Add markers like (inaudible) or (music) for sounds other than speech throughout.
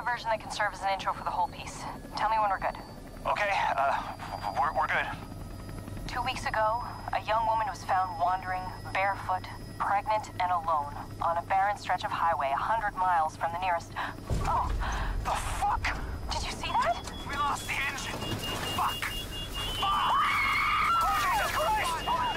a version that can serve as an intro for the whole piece. Tell me when we're good. Okay, uh, we're, we're good. Two weeks ago, a young woman was found wandering, barefoot, pregnant, and alone on a barren stretch of highway a hundred miles from the nearest... Oh, The fuck? did you see that? We lost the engine. Fuck. Fuck. Oh, Jesus Christ!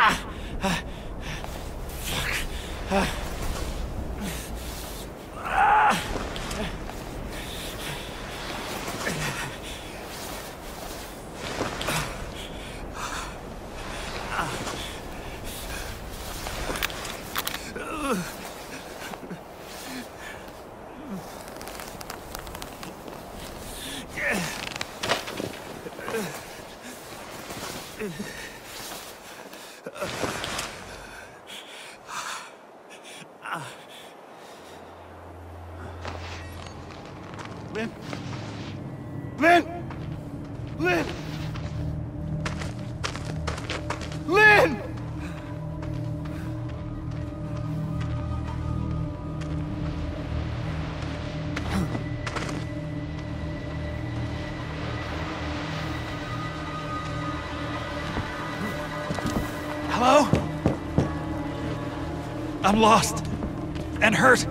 Ah! ah fuck. Ah. Lynn! Lynn! Lynn! Lynn! Hello? I'm lost and hurt.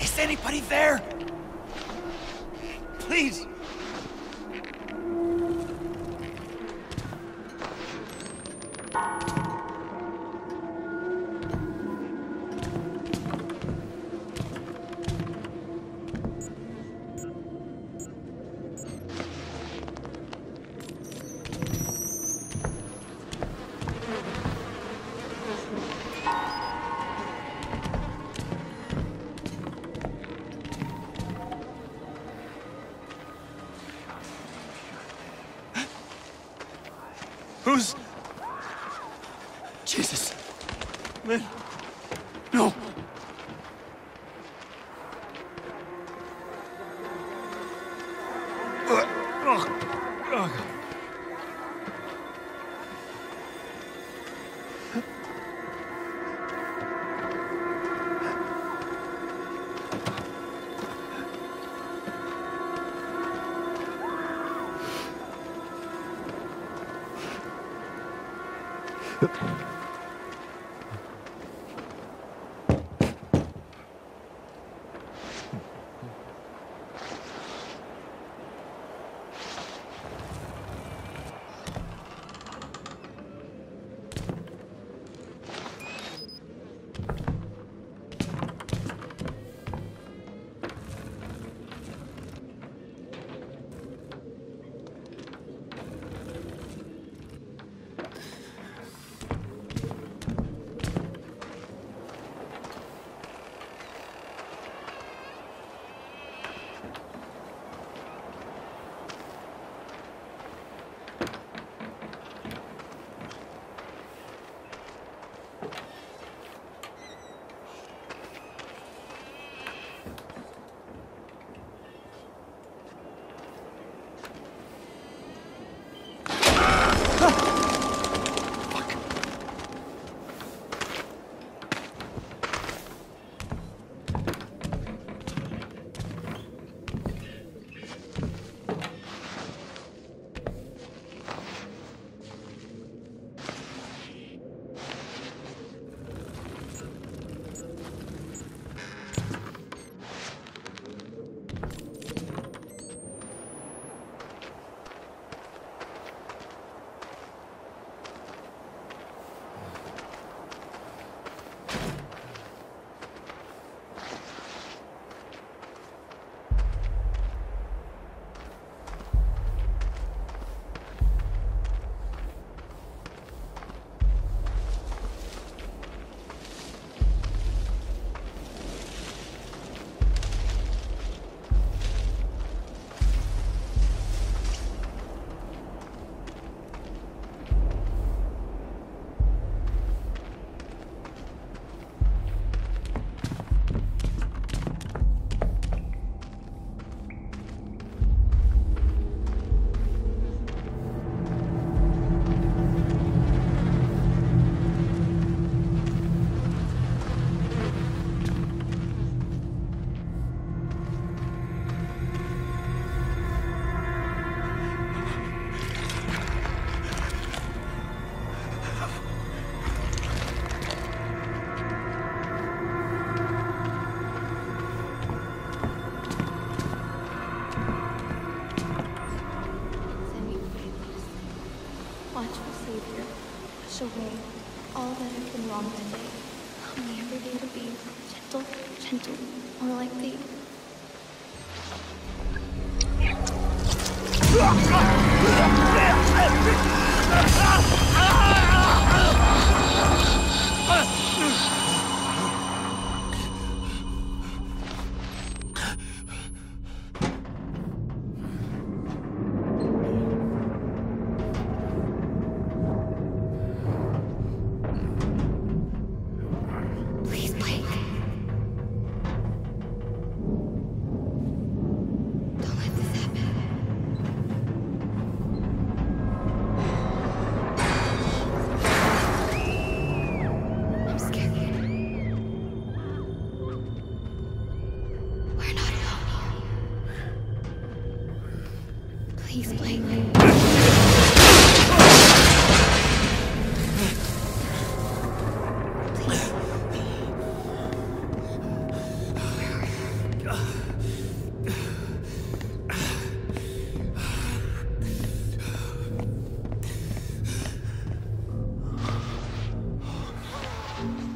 Is anybody there? Yeah. (laughs) 啊！啊！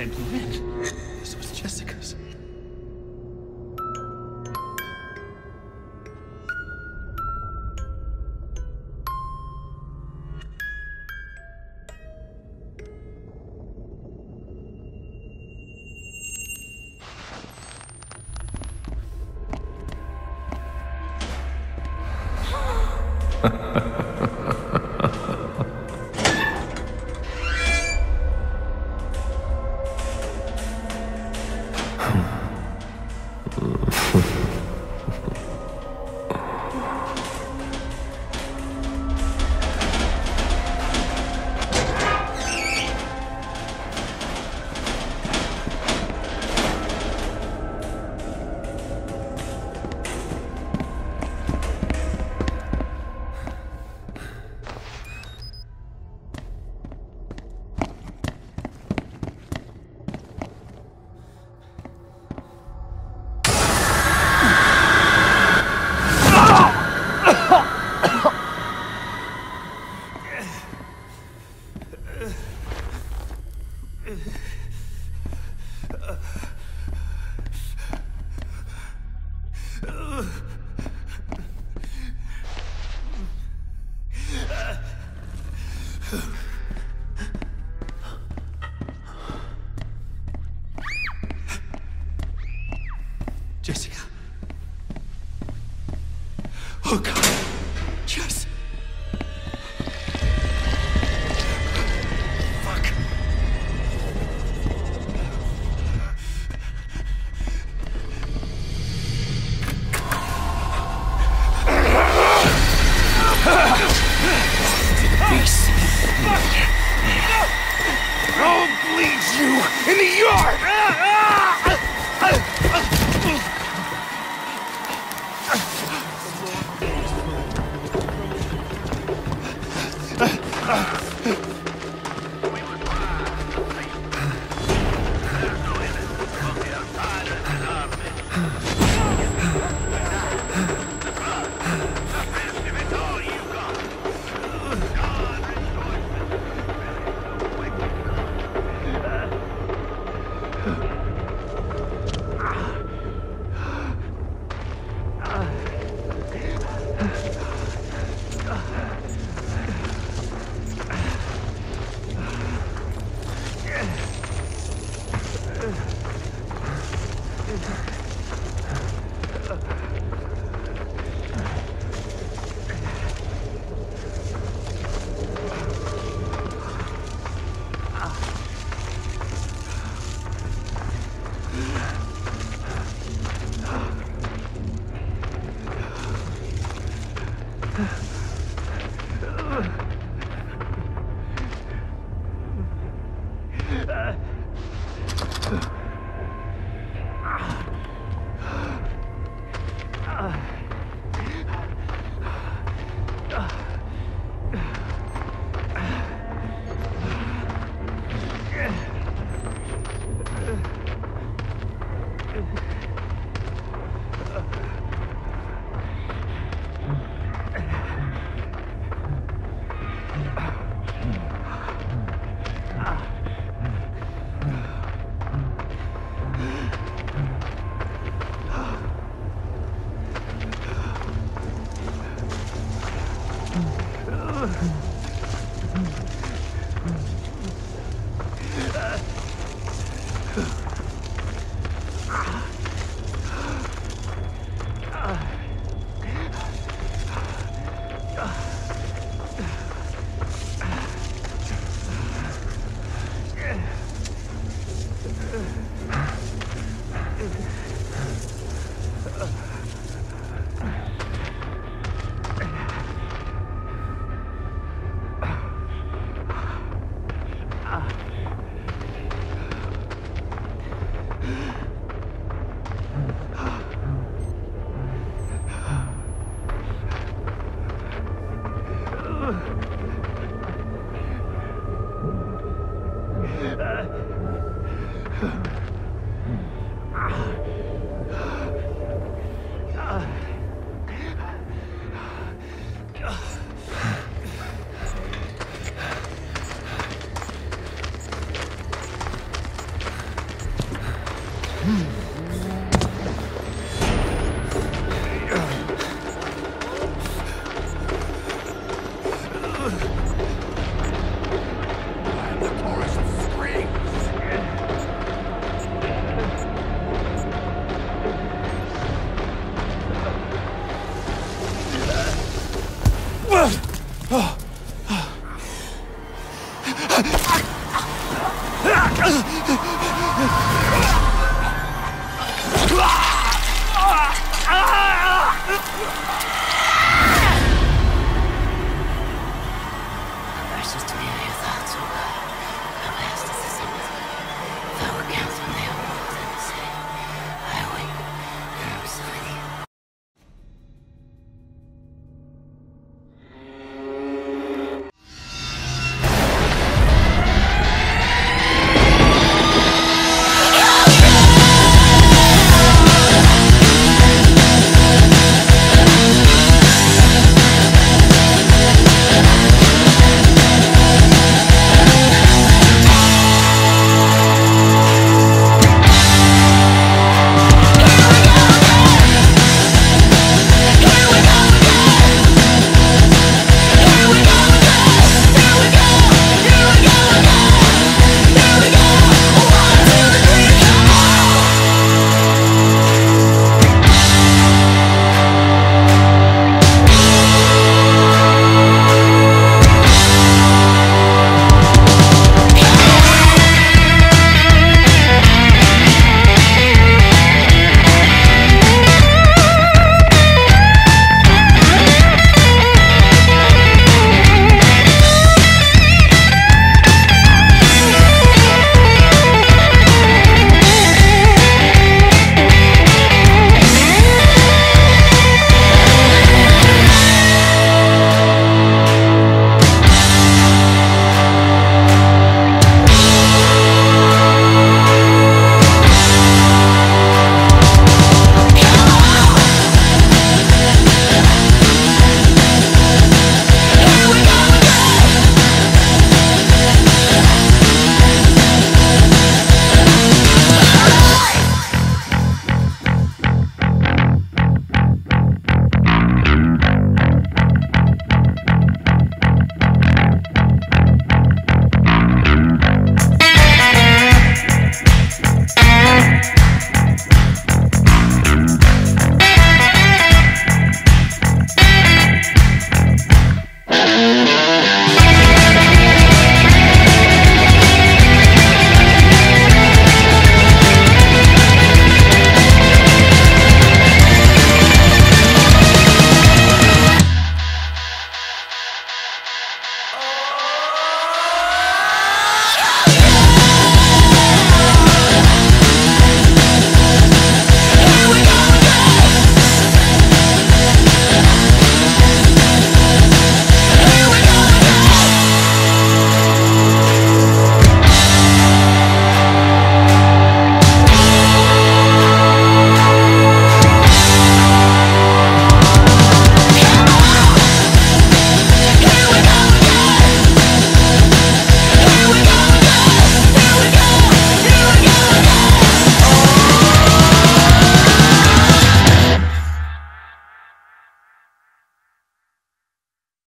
And? This was Jessica's. Ugh. Ah! Mm. Yeah.